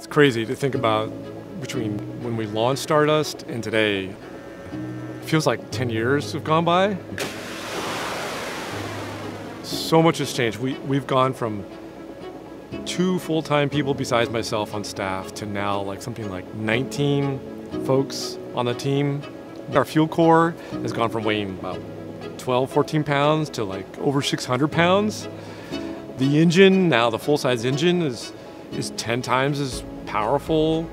It's crazy to think about between when we launched Stardust and today. It feels like 10 years have gone by. So much has changed. We, we've gone from two full-time people besides myself on staff to now like something like 19 folks on the team. Our fuel core has gone from weighing about 12, 14 pounds to like over 600 pounds. The engine, now the full-size engine is, is 10 times as powerful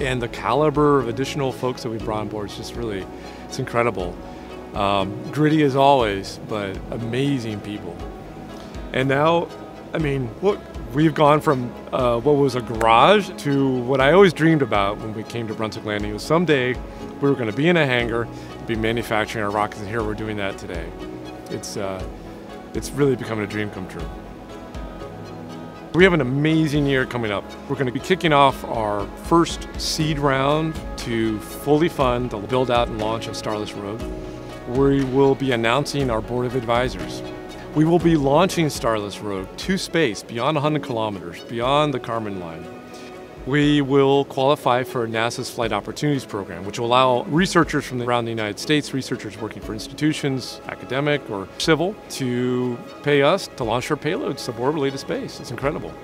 and the caliber of additional folks that we brought on board is just really, it's incredible. Um, gritty as always, but amazing people. And now, I mean, look, we've gone from uh, what was a garage to what I always dreamed about when we came to Brunswick Landing was someday we were going to be in a hangar, be manufacturing our rockets, and here we're doing that today. It's, uh, it's really becoming a dream come true. We have an amazing year coming up. We're going to be kicking off our first seed round to fully fund the build out and launch of Starless Rogue. We will be announcing our board of advisors. We will be launching Starless Rogue to space beyond 100 kilometers, beyond the Kármán line. We will qualify for NASA's Flight Opportunities Program, which will allow researchers from around the United States, researchers working for institutions, academic or civil, to pay us to launch our payloads suborbitally to space. It's incredible.